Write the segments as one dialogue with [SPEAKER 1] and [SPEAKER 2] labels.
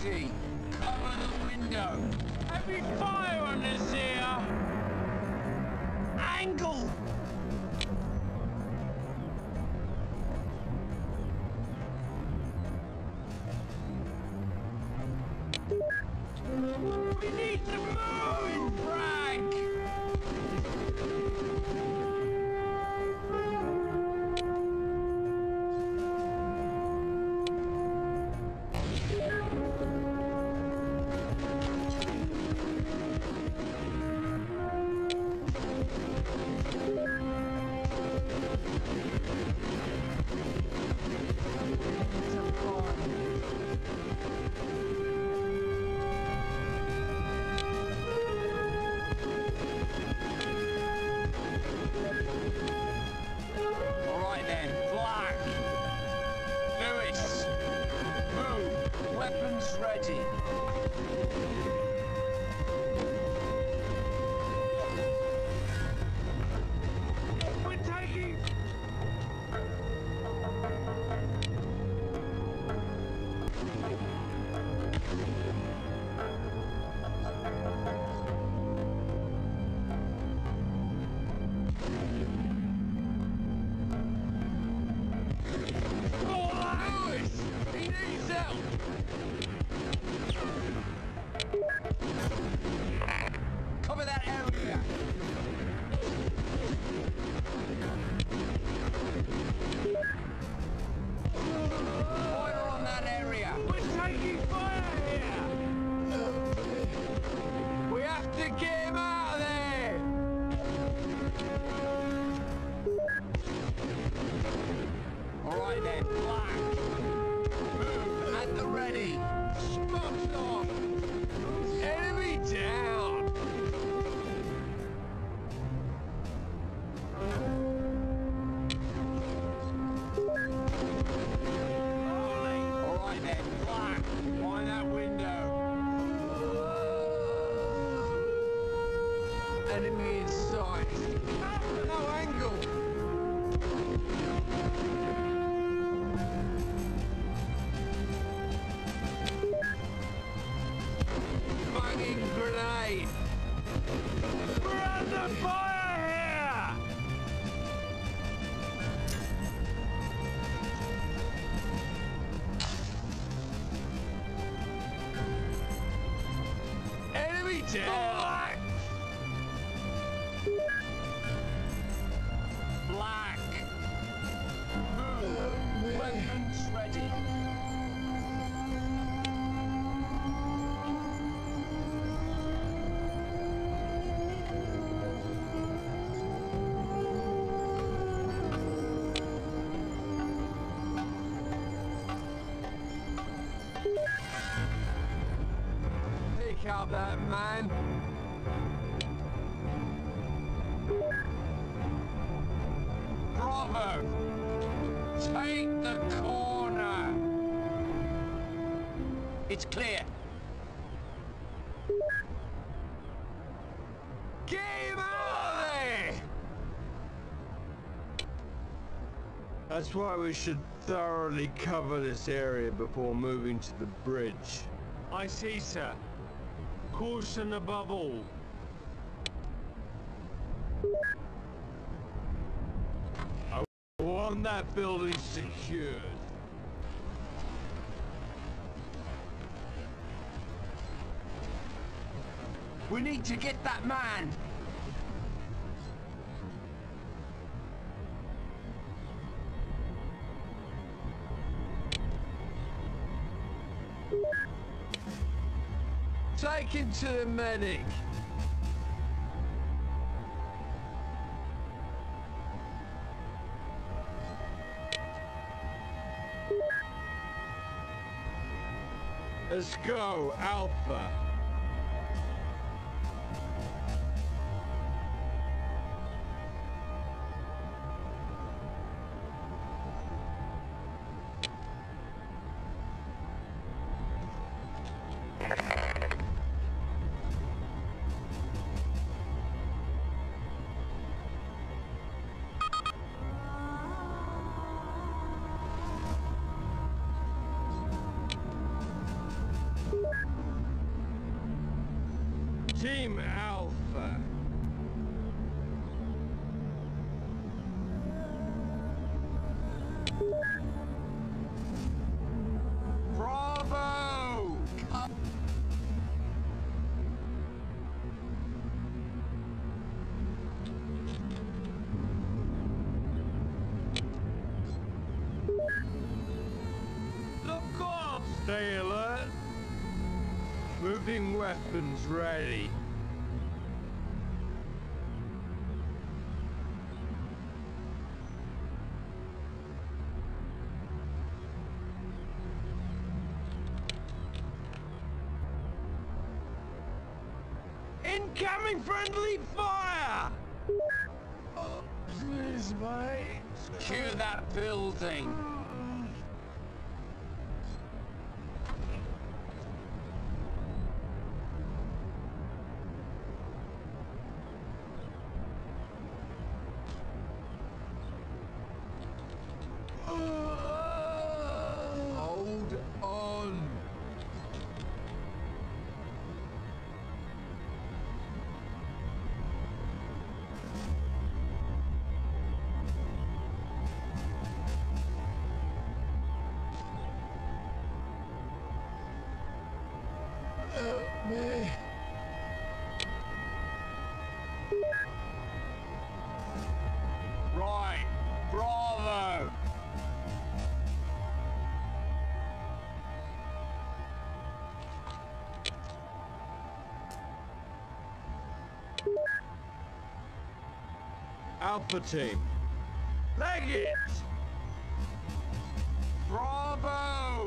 [SPEAKER 1] Easy. Cover the window. Heavy fire on this here. Angle. Grenade! Bravo! Take the corner! It's clear. Him out!
[SPEAKER 2] That's why we should thoroughly cover this area before moving to the bridge.
[SPEAKER 3] I see, sir. Caution above all.
[SPEAKER 2] I want that building secured.
[SPEAKER 1] We need to get that man!
[SPEAKER 2] Take him to the medic. Let's go, Alpha. Team weapons ready. Incoming friendly fire! Oh, please, mate.
[SPEAKER 1] Secure that building. Right. Bravo.
[SPEAKER 2] Alpha team. Leg it!
[SPEAKER 1] Bravo.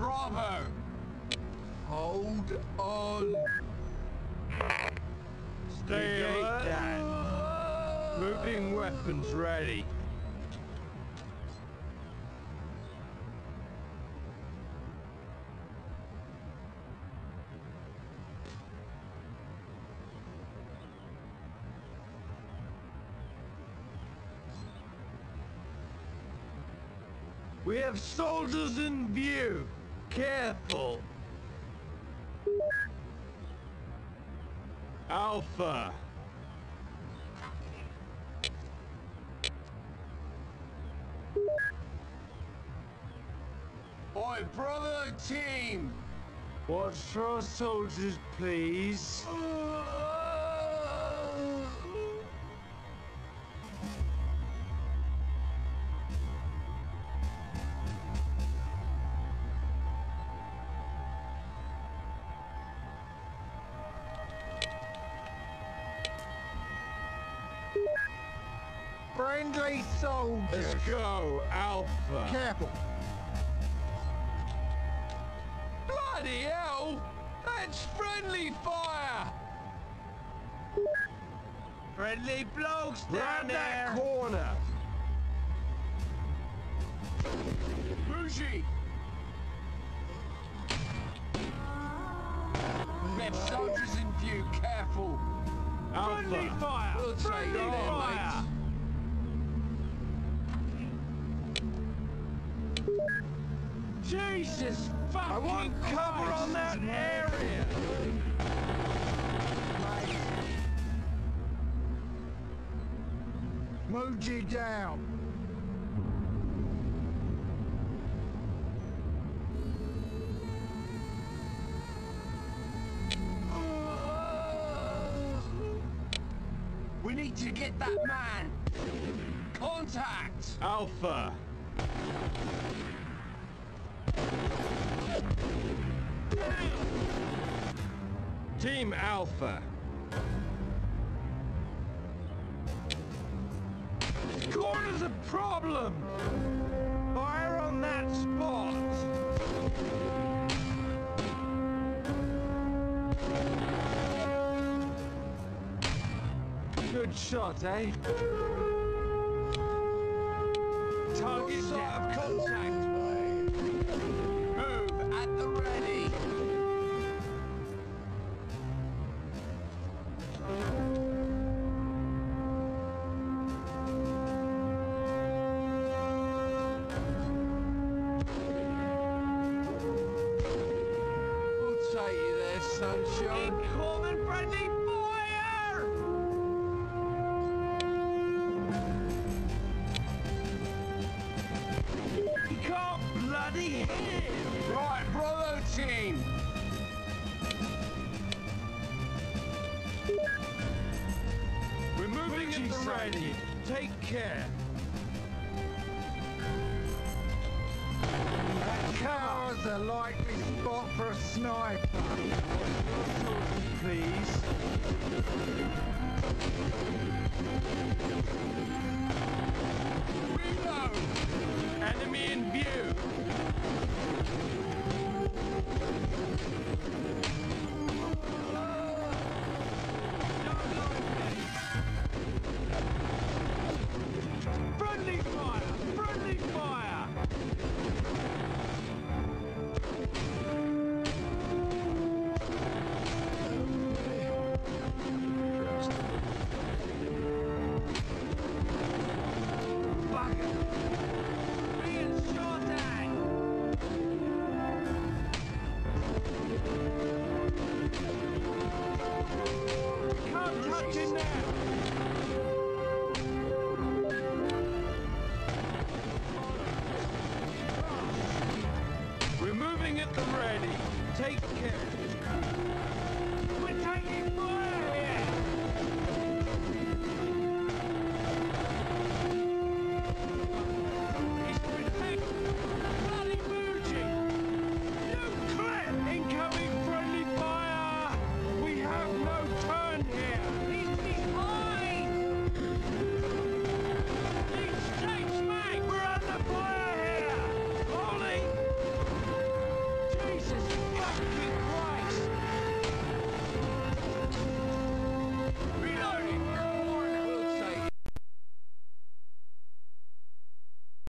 [SPEAKER 1] Bravo. Hold on.
[SPEAKER 2] Stay alert.
[SPEAKER 1] that.
[SPEAKER 2] Moving weapons ready. We have soldiers in view. Careful. Alpha.
[SPEAKER 1] Oi, brother team.
[SPEAKER 2] Watch for our soldiers, please.
[SPEAKER 1] Friendly soldiers.
[SPEAKER 2] Let's go, Alpha.
[SPEAKER 1] Careful. Bloody hell! That's friendly fire!
[SPEAKER 2] Friendly blokes
[SPEAKER 1] down
[SPEAKER 2] down that corner.
[SPEAKER 1] Bougie! We have soldiers in view, careful!
[SPEAKER 2] Alpha.
[SPEAKER 3] Friendly fire!
[SPEAKER 1] We'll take
[SPEAKER 3] Friendly
[SPEAKER 1] it there,
[SPEAKER 3] Jesus fucking
[SPEAKER 2] I want cover on that area.
[SPEAKER 1] Moji down! We need to get that man! Contact!
[SPEAKER 2] Alpha. Team Alpha. Corner's a problem! Fire on that spot! Good shot, eh? Target
[SPEAKER 1] Sight of contact. You there, sunshine.
[SPEAKER 2] Incoming friendly fire! Can't bloody hit!
[SPEAKER 1] Right, brother team.
[SPEAKER 2] We're moving at the ready. Take care.
[SPEAKER 1] Likely spot for a sniper.
[SPEAKER 2] Please.
[SPEAKER 1] Reload.
[SPEAKER 2] Enemy in view.
[SPEAKER 3] It now!